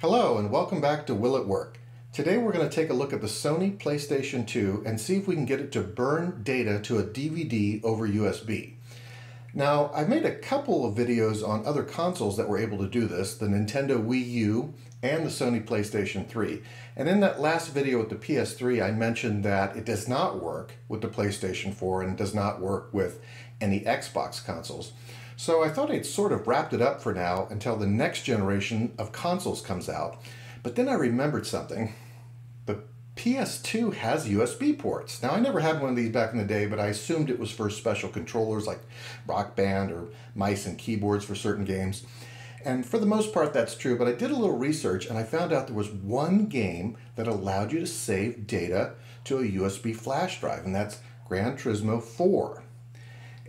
Hello and welcome back to Will It Work. Today we're going to take a look at the Sony PlayStation 2 and see if we can get it to burn data to a DVD over USB. Now, I've made a couple of videos on other consoles that were able to do this, the Nintendo Wii U and the Sony PlayStation 3. And in that last video with the PS3, I mentioned that it does not work with the PlayStation 4 and does not work with any Xbox consoles. So I thought I'd sort of wrapped it up for now until the next generation of consoles comes out. But then I remembered something. The PS2 has USB ports. Now I never had one of these back in the day, but I assumed it was for special controllers like Rock Band or mice and keyboards for certain games. And for the most part, that's true, but I did a little research and I found out there was one game that allowed you to save data to a USB flash drive, and that's Gran Turismo 4.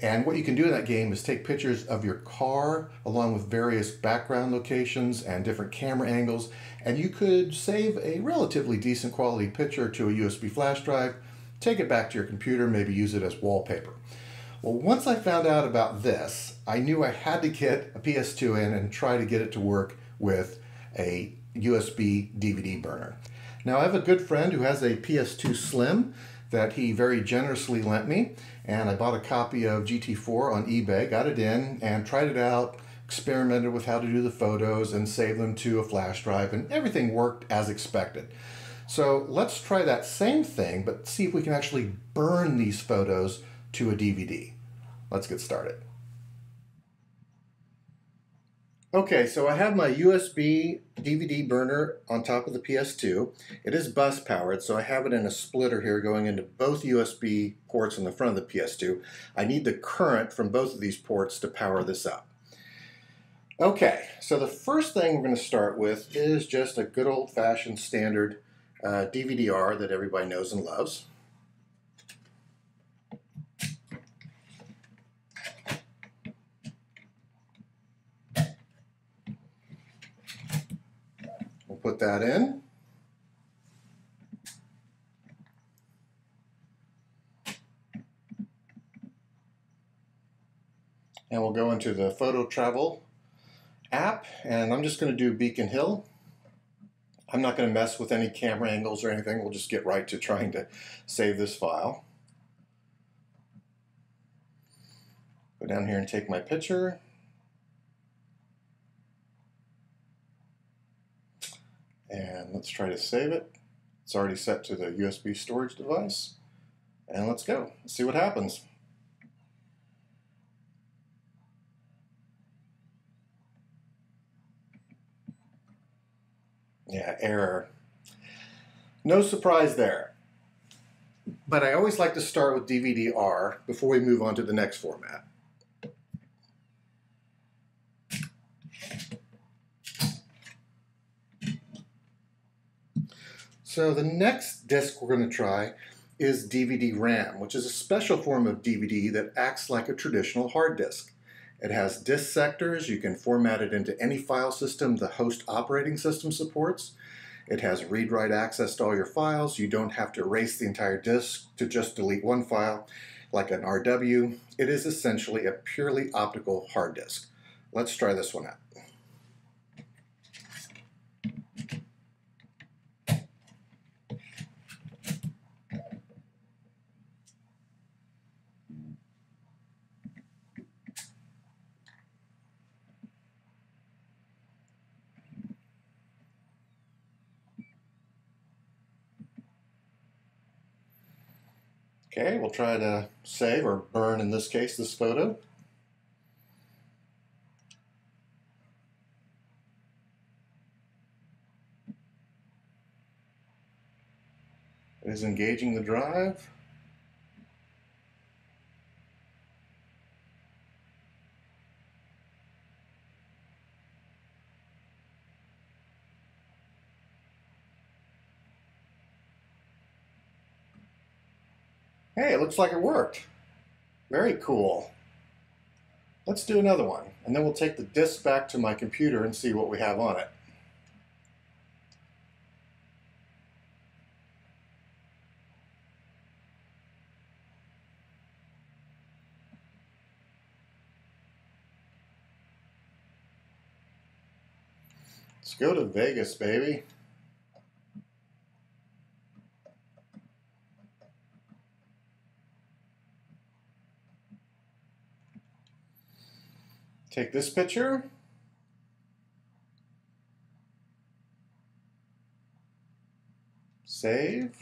And what you can do in that game is take pictures of your car along with various background locations and different camera angles. And you could save a relatively decent quality picture to a USB flash drive, take it back to your computer, maybe use it as wallpaper. Well, once I found out about this, I knew I had to get a PS2 in and try to get it to work with a USB DVD burner. Now, I have a good friend who has a PS2 Slim that he very generously lent me and I bought a copy of GT4 on eBay, got it in and tried it out, experimented with how to do the photos and save them to a flash drive and everything worked as expected. So let's try that same thing but see if we can actually burn these photos to a DVD. Let's get started. Okay, so I have my USB DVD burner on top of the PS2. It is bus powered, so I have it in a splitter here going into both USB ports in the front of the PS2. I need the current from both of these ports to power this up. Okay, so the first thing we're going to start with is just a good old-fashioned standard uh, DVD-R that everybody knows and loves. Put that in. And we'll go into the Photo Travel app, and I'm just going to do Beacon Hill. I'm not going to mess with any camera angles or anything. We'll just get right to trying to save this file. Go down here and take my picture. And let's try to save it. It's already set to the USB storage device. And let's go. Let's see what happens. Yeah, error. No surprise there. But I always like to start with DVD-R before we move on to the next format. So the next disk we're going to try is DVD RAM, which is a special form of DVD that acts like a traditional hard disk. It has disk sectors. You can format it into any file system the host operating system supports. It has read-write access to all your files. You don't have to erase the entire disk to just delete one file like an RW. It is essentially a purely optical hard disk. Let's try this one out. Okay, we'll try to save or burn, in this case, this photo. It is engaging the drive. Hey, it looks like it worked. Very cool. Let's do another one, and then we'll take the disk back to my computer and see what we have on it. Let's go to Vegas, baby. Take this picture. Save.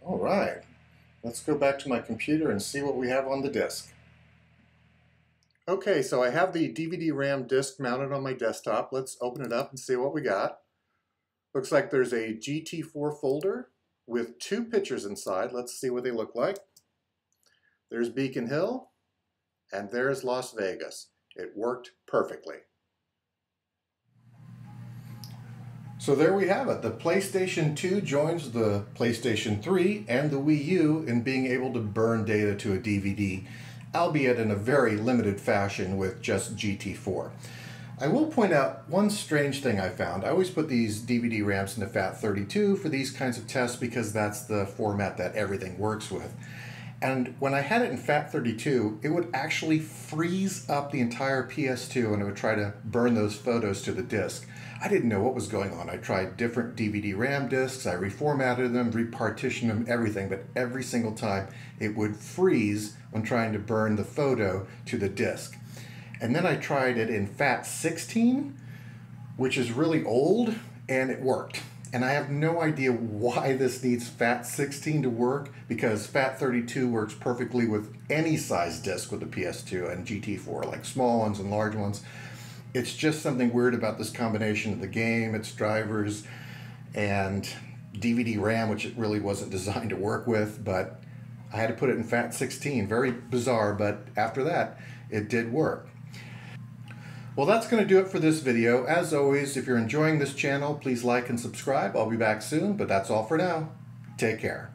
All right, let's go back to my computer and see what we have on the disk. Okay, so I have the DVD RAM disk mounted on my desktop. Let's open it up and see what we got. Looks like there's a GT4 folder with two pictures inside. Let's see what they look like. There's Beacon Hill, and there's Las Vegas. It worked perfectly. So there we have it. The PlayStation 2 joins the PlayStation 3 and the Wii U in being able to burn data to a DVD, albeit in a very limited fashion with just GT4. I will point out one strange thing I found. I always put these DVD RAMs into FAT32 for these kinds of tests because that's the format that everything works with. And when I had it in FAT32, it would actually freeze up the entire PS2 and it would try to burn those photos to the disk. I didn't know what was going on. I tried different DVD RAM disks, I reformatted them, repartitioned them, everything, but every single time it would freeze when trying to burn the photo to the disk. And then I tried it in FAT16, which is really old, and it worked. And I have no idea why this needs FAT16 to work because FAT32 works perfectly with any size disc with the PS2 and GT4, like small ones and large ones it's just something weird about this combination of the game, its drivers, and DVD RAM, which it really wasn't designed to work with, but I had to put it in FAT16. Very bizarre, but after that, it did work. Well, that's going to do it for this video. As always, if you're enjoying this channel, please like and subscribe. I'll be back soon, but that's all for now. Take care.